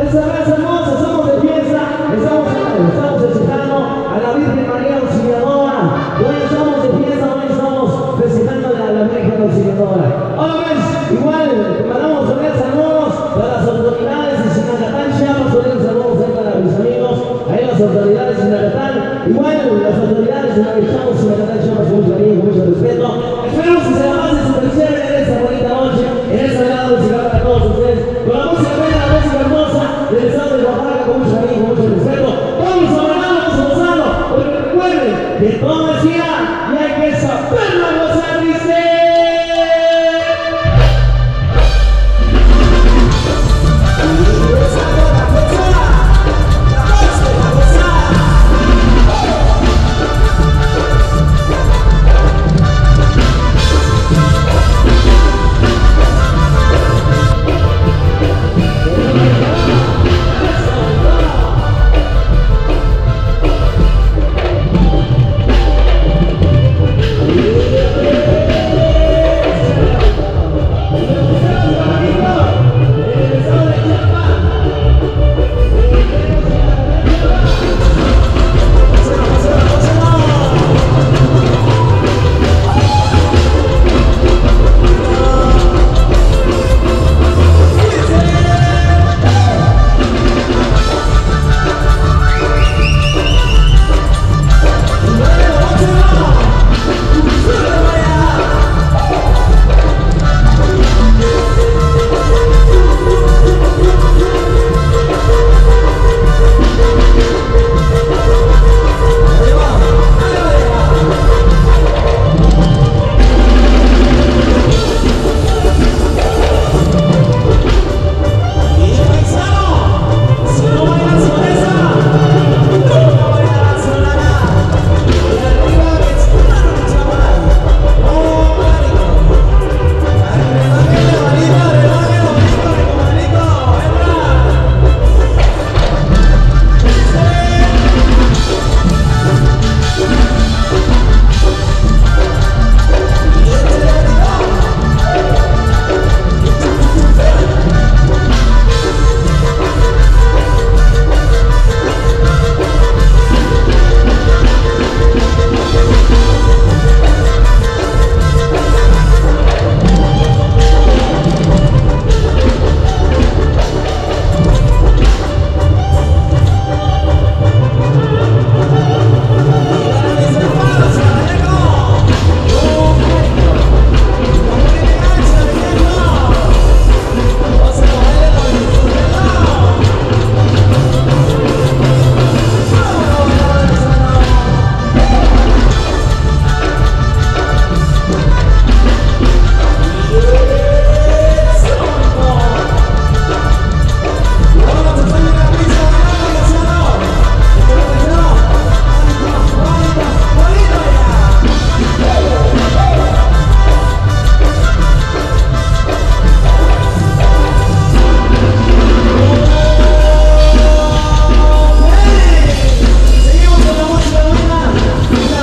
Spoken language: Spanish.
esa raza hermosa, somos de fiesta, estamos, estamos festejando a la Virgen María Auxiliadora. Hoy estamos de fiesta, hoy estamos festejando a la Virgen Auxiliadora. Hombres, igual, mandamos también saludos para las autoridades de Sinacatán, Chiapas, también saludos ahí para mis amigos, ahí las autoridades de Sinacatán, igual las autoridades de Sinacatán, Chiapas, con mucho cariño, mucho respeto. de todo decía, y hay que saberlo.